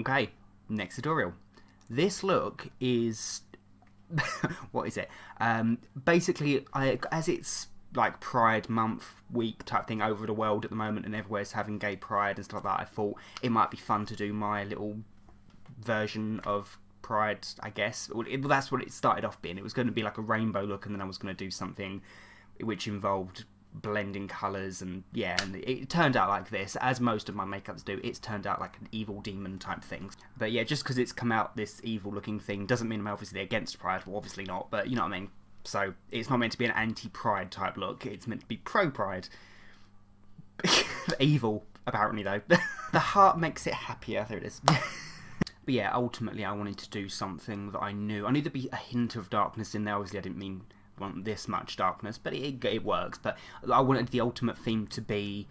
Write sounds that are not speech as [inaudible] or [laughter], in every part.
Okay, next tutorial. This look is [laughs] what is it? Um, basically, I, as it's like Pride Month week type thing over the world at the moment, and everywhere's having gay pride and stuff like that. I thought it might be fun to do my little version of Pride. I guess well, that's what it started off being. It was going to be like a rainbow look, and then I was going to do something which involved blending colours and yeah and it turned out like this as most of my makeups do it's turned out like an evil demon type thing but yeah just because it's come out this evil looking thing doesn't mean I'm obviously against pride well obviously not but you know what I mean. So it's not meant to be an anti-pride type look it's meant to be pro-pride. [laughs] Evil apparently though. [laughs] The heart makes it happier there it is. [laughs] But yeah ultimately I wanted to do something that I knew. I knew there'd be a hint of darkness in there obviously I didn't mean want this much darkness, but it, it works. But I wanted the ultimate theme to be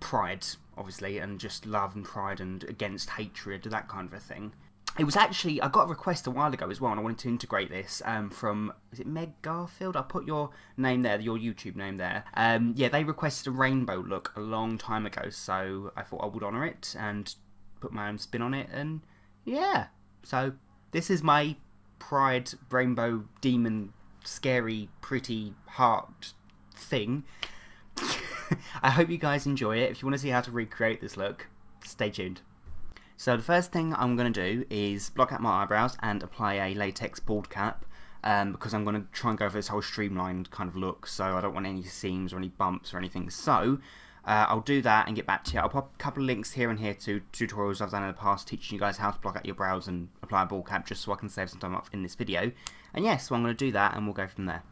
pride, obviously, and just love and pride and against hatred, that kind of a thing. It was actually I got a request a while ago as well, and I wanted to integrate this um, from is it Meg Garfield? I put your name there, your YouTube name there. Um, yeah, they requested a rainbow look a long time ago, so I thought I would honour it and put my own spin on it, and yeah, so this is my Pride Rainbow Demon scary, pretty heart thing. [laughs] I hope you guys enjoy it. If you want to see how to recreate this look, stay tuned. So the first thing I'm going to do is block out my eyebrows and apply a latex bald cap um, because I'm going to try and go for this whole streamlined kind of look so I don't want any seams or any bumps or anything. So uh, I'll do that and get back to you. I'll pop a couple of links here and here to tutorials I've done in the past teaching you guys how to block out your brows and apply a bald cap just so I can save some time up in this video. And yes, so I'm going to do that and we'll go from there.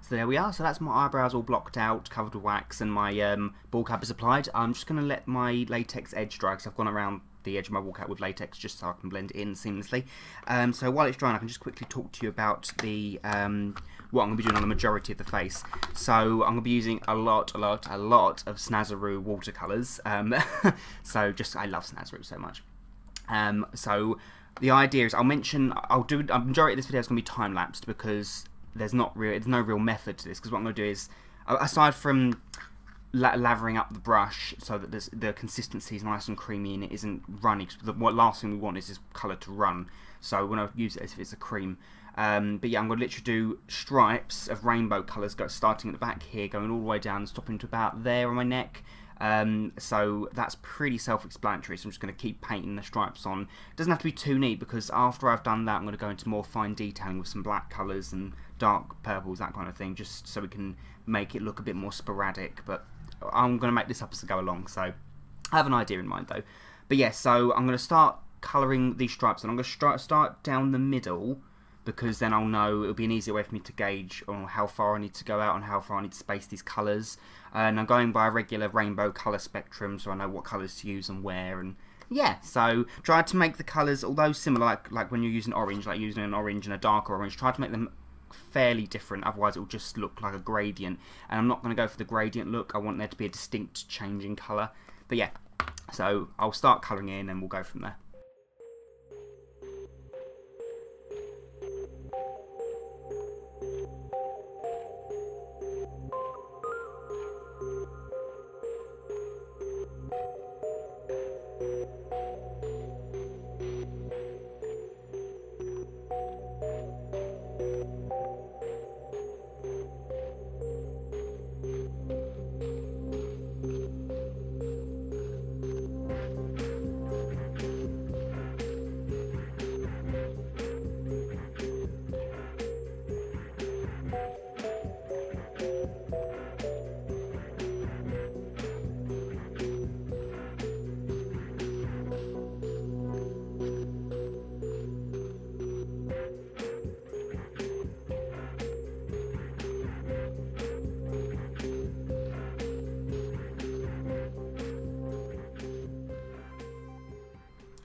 So there we are, so that's my eyebrows all blocked out, covered with wax, and my um, bald cap is applied. I'm just going to let my latex edge dry, because I've gone around the edge of my cap with latex just so I can blend in seamlessly. Um, so while it's drying, I can just quickly talk to you about the um, what I'm going to be doing on the majority of the face. So I'm going to be using a lot, a lot, a lot of Snazaroo watercolours. Um, [laughs] so just, I love Snazaroo so much. Um, so the idea is I'll mention, I'll do, a majority of this video is going to be time-lapsed because there's not real, there's no real method to this because what I'm going to do is, aside from la lathering up the brush so that the consistency is nice and creamy and it isn't runny. Because the last thing we want is this colour to run. So when I use it as if it's a cream. Um, but yeah, I'm going to literally do stripes of rainbow colours, starting at the back here, going all the way down, stopping to about there on my neck. Um, so that's pretty self-explanatory. So I'm just going to keep painting the stripes on. It doesn't have to be too neat because after I've done that, I'm going to go into more fine detailing with some black colours and dark purples, that kind of thing, just so we can make it look a bit more sporadic. But I'm going to make this up as I go along. So I have an idea in mind though. But yeah, so I'm going to start colouring these stripes, and I'm going to start down the middle because then I'll know it'll be an easier way for me to gauge on how far I need to go out and how far I need to space these colours. And I'm going by a regular rainbow colour spectrum, so I know what colours to use and where. And yeah, so try to make the colours, although similar, like like when you're using orange, like using an orange and a darker orange, try to make them fairly different. Otherwise, it will just look like a gradient. And I'm not going to go for the gradient look. I want there to be a distinct change in colour. But yeah, so I'll start colouring in and we'll go from there.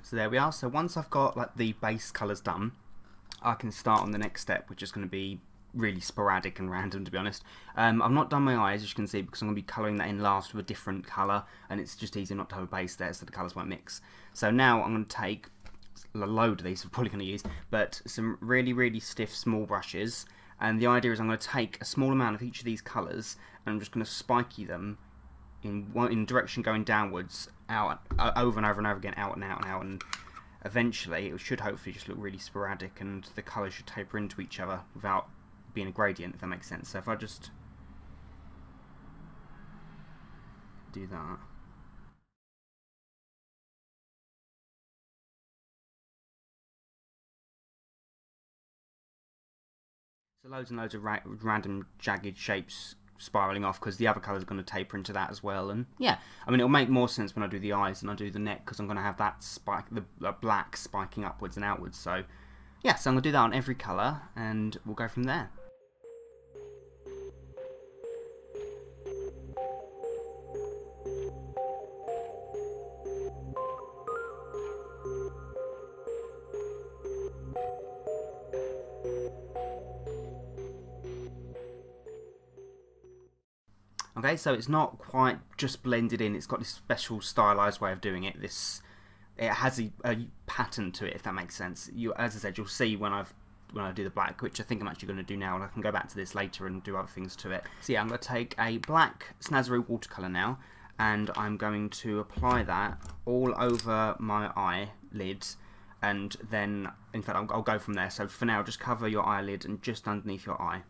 So there we are. So once I've got like the base colours done, I can start on the next step, which is going to be really sporadic and [laughs] random to be honest. Um, I've not done my eyes as you can see because I'm going to be colouring that in last with a different colour and it's just easier not to have a base there so the colours won't mix. So now I'm going to take a load of these [laughs] I'm probably going to use but some really really stiff small brushes and the idea is I'm going to take a small amount of each of these colours and I'm just going to spiky them in one in direction going downwards, out uh, over and over and over again, out and out and out, and eventually it should hopefully just look really sporadic, and the colours should taper into each other without being a gradient, if that makes sense. So if I just do that. So loads and loads of ra random jagged shapes spiraling off because the other colour is going to taper into that as well. And yeah, I mean it'll make more sense when I do the eyes and I do the neck because I'm going to have that spike, the, the black spiking upwards and outwards. So yeah, so I'm going to do that on every colour and we'll go from there. So it's not quite just blended in. It's got this special stylized way of doing it. This it has a, a pattern to it, if that makes sense. You, as I said, you'll see when I've when I do the black, which I think I'm actually going to do now, and I can go back to this later and do other things to it. So yeah, I'm going to take a black Snazaroo watercolour now, and I'm going to apply that all over my eyelid, and then, in fact, I'll, I'll go from there. So for now, just cover your eyelid and just underneath your eye.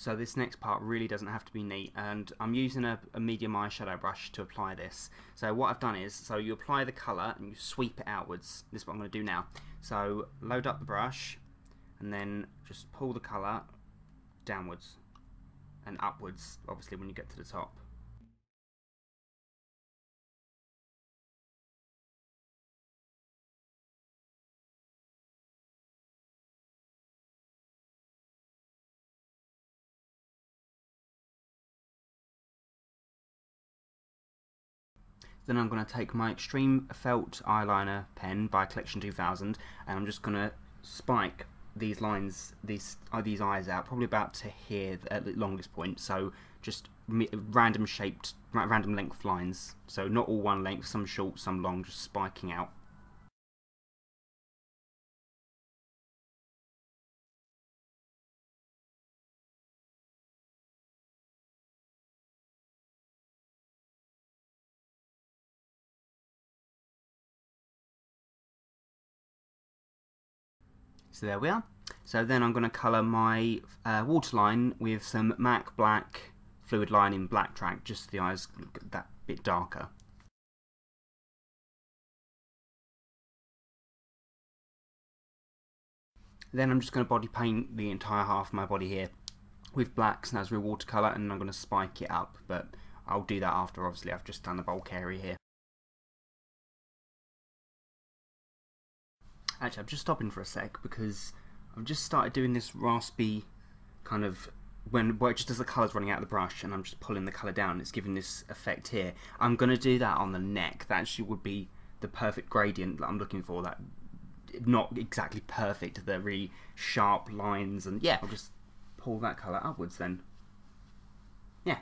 So this next part really doesn't have to be neat and I'm using a, a medium eyeshadow brush to apply this. So what I've done is, so you apply the colour and you sweep it outwards. This is what I'm going to do now. So load up the brush and then just pull the colour downwards and upwards obviously when you get to the top. Then I'm going to take my Extreme Felt Eyeliner pen by Collection 2000 and I'm just going to spike these lines, these uh, these eyes out, probably about to here at the longest point. So just random shaped, random length lines. So not all one length, some short, some long, just spiking out. So there we are. So then I'm going to colour my uh, waterline with some MAC Black fluid line in black track, just so the eyes look that bit darker. Then I'm just going to body paint the entire half of my body here with black Snazaroo watercolour and I'm going to spike it up, but I'll do that after obviously I've just done the bulk area here. Actually, I'm just stopping for a sec because I've just started doing this raspy kind of when well, just as the colour's running out of the brush and I'm just pulling the colour down, it's giving this effect here. I'm going to do that on the neck. That actually would be the perfect gradient that I'm looking for. That not exactly perfect, the really sharp lines and yeah, I'll just pull that colour upwards then. Yeah,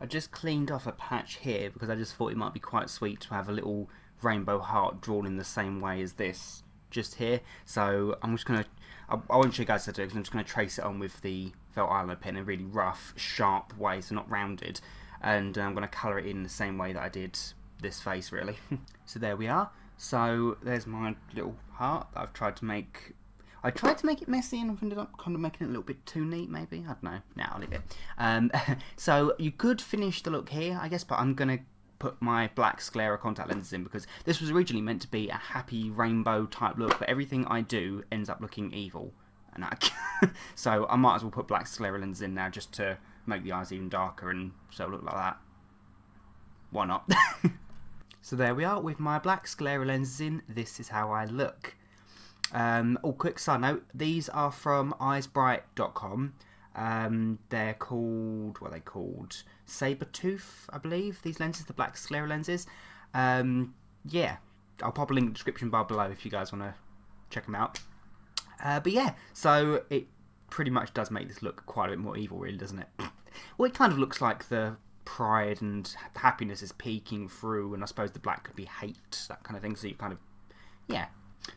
I just cleaned off a patch here because I just thought it might be quite sweet to have a little rainbow heart drawn in the same way as this just here. So I'm just going to, I won't show you guys how to do it I'm just going to trace it on with the felt eyeliner pen in a really rough, sharp way, so not rounded. And uh, I'm going to colour it in the same way that I did this face really. [laughs] so there we are. So there's my little heart that I've tried to make I tried to make it messy and ended up kind of making it a little bit too neat, maybe. I don't know. Now I'll leave it. Um, [laughs] so you could finish the look here, I guess, but I'm going to put my black sclera contact lenses in because this was originally meant to be a happy rainbow type look, but everything I do ends up looking evil. And I, [laughs] so I might as well put black sclera lenses in now just to make the eyes even darker and so look like that. Why not? [laughs] so there we are with my black sclera lenses in. This is how I look. Um, oh, quick side note: these are from eyesbright.com. Um, they're called what are they called? saber tooth, I believe. These lenses, the black sclera lenses. Um, yeah, I'll pop a link in the description bar below if you guys want to check them out. Uh, but yeah, so it pretty much does make this look quite a bit more evil, really, doesn't it? [coughs] well, it kind of looks like the pride and happiness is peeking through, and I suppose the black could be hate, that kind of thing. So you kind of, yeah.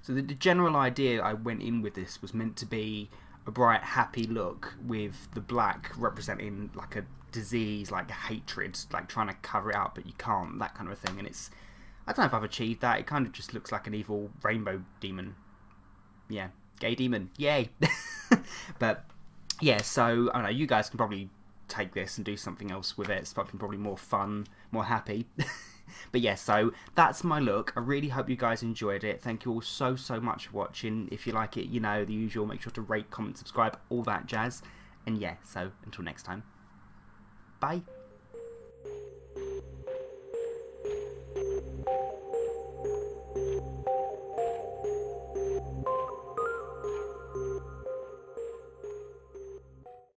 So the, the general idea I went in with this was meant to be a bright, happy look with the black representing like a disease, like hatred, like trying to cover it up, but you can't, that kind of thing. And it's, I don't know if I've achieved that. It kind of just looks like an evil rainbow demon. Yeah, gay demon. Yay. [laughs] but yeah, so I don't know. You guys can probably take this and do something else with it. It's probably more fun, more happy. [laughs] but yeah, so that's my look. I really hope you guys enjoyed it. Thank you all so, so much for watching. If you like it, you know, the usual, make sure to rate, comment, subscribe, all that jazz. And yeah, so until next time, bye.